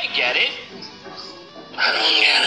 I get it. I don't get it.